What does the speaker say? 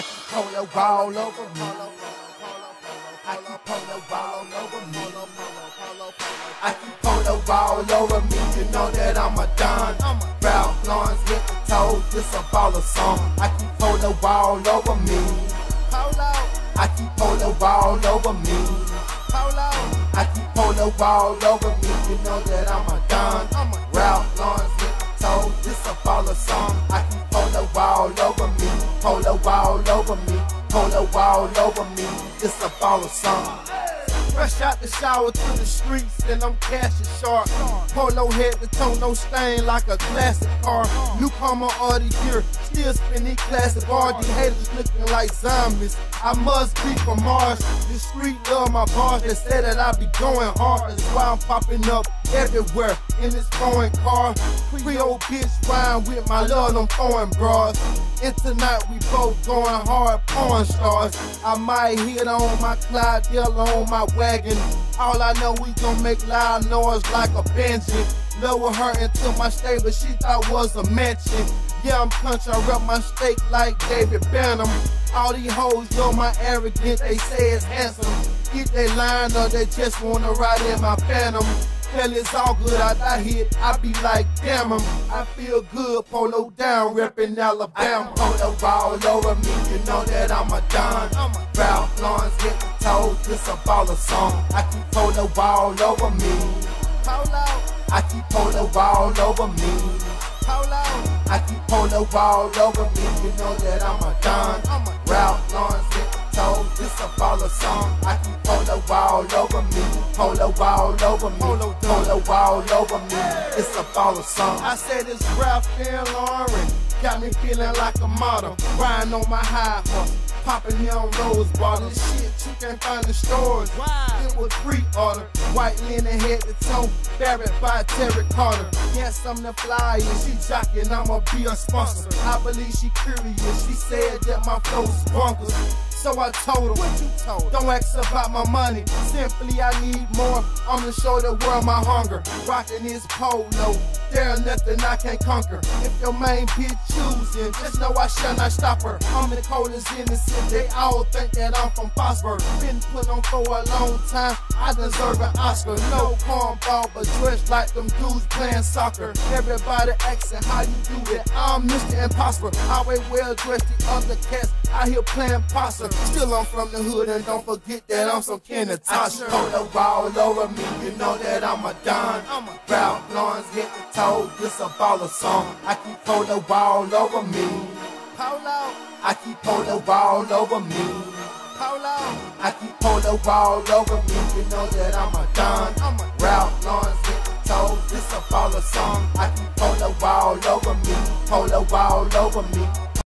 keep polo all over me. I keep polo all over me. I keep polo all over me. You know that I'm a don. Ralph Lauren's with the toe. This a baller song. I keep polo all over me. I keep polo all over me. I keep polo all over me. You know that I'm a don. Ralph Lauren's over me. Polo all over me. It's a baller song. Fresh out the shower to the streets, and I'm cashing sharp. Polo head to toe, no stain like a classic car. Newcomer of the year, still spinning classic bar. These haters looking like zombies. I must be from Mars. The street love my bars. They say that I be going hard. That's why I'm popping up everywhere in this foreign car. Creole bitch rhyme with my love, I'm throwing bras. And tonight we both going hard porn stars. I might hit on my Clyde yellow on my wagon. All I know we gon' make loud noise like a banshee. Lower her into my stable, she thought was a mansion. Yeah, I'm country, I rep my steak like David Banner. All these hoes know my arrogant, they say it's handsome. Get they line or they just wanna ride in my phantom. Hell, it's all good. I die hit, I be like, damn 'em. I feel good, polo down, reppin' Alabama. Polo all over me, you know that I'm a don. I'm a Ralph Lauren's hit the toe, this a baller song. I keep polo all over me. Polo. I keep polo all over me. Polo. I keep polo all over me, you know that I'm a don. I'm a Ralph Lauren's hit the toe, this a baller song. I keep polo all over me. Polo all over me. Polo all over me. It's a baller song. I said it's Ralph and Lauren. Got me feeling like a model. Riding on my high horse. Popping here on rose bottles. Shit you can't find in stores. It was pre-order. White linen head to toe. Barrett by Terry Carter. Yes, I'm the flyer. She jocking, I'ma be a sponsor. I believe she curious. She said that my flow's bonkers. So I told her, what you told Don't ask about my money. Simply, I need more. I'm gonna show the world my hunger. Rocking this polo. There's nothing I can't conquer. If your main bitch choosing, just know I shall not stop her. I'm the coldest innocent. They all think that I'm from Fosburg. Been put on for a long time. I deserve an Oscar. No cornball, but dressed like them dudes playing soccer. Everybody asking how you do it. I'm Mr. Impossible. Always well dressed. The other cats out here playing possum. Still I'm from the hood and don't forget that I'm some Ken Natasha. the all over me, you know that I'm a don. Ralph Lauren's hit the toe, this a baller song. I keep polo all over me. Polo. I keep polo all over me. Polo. I keep polo all over me, you know that I'm a don. Ralph Lauren's hit the toe, this a baller song. I keep polo all over me. Polo all over me.